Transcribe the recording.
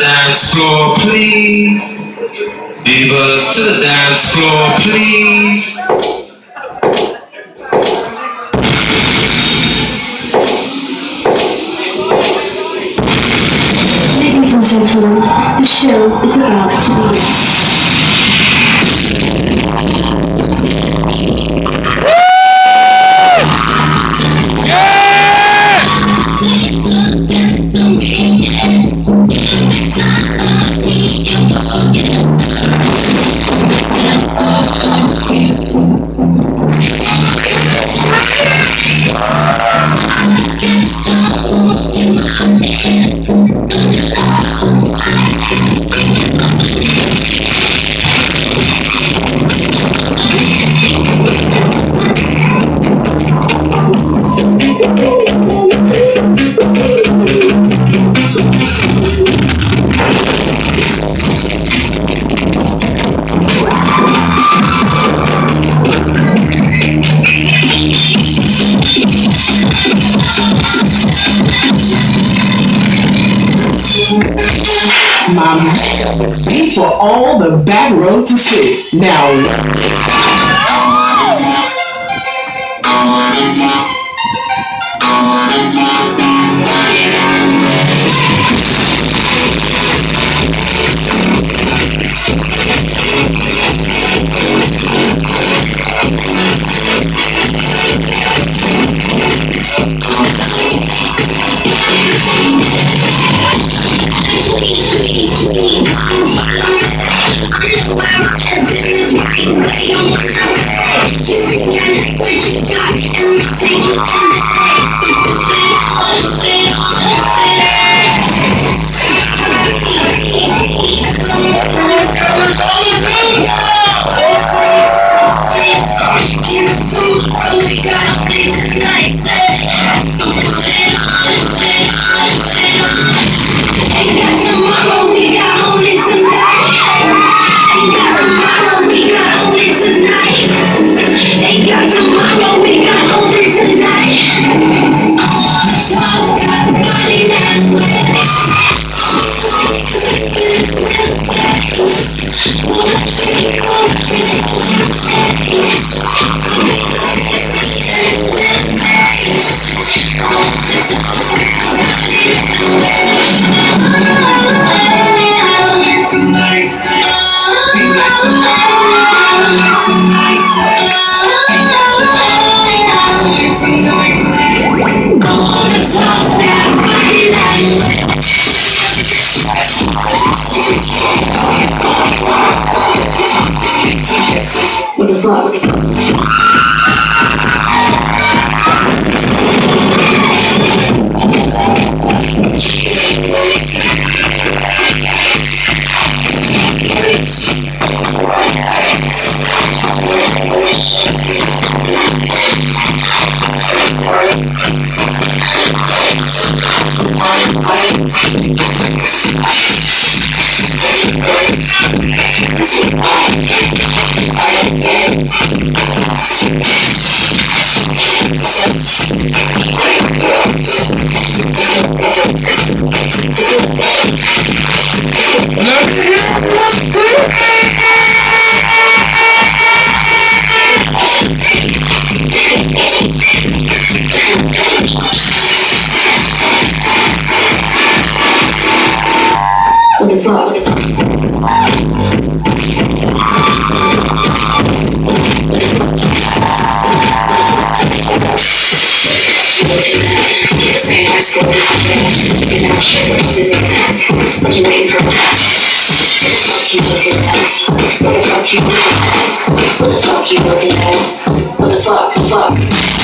dance floor, please. Divas to the dance floor, please. Ladies and gentlemen, the show is about to begin. My was for all the back row to see. Now, Tomorrow Sim. You're not sure what this is at. Look, you waiting for. What the fuck you looking at? What the fuck you looking at? What the fuck you looking at? What the fuck? Fuck.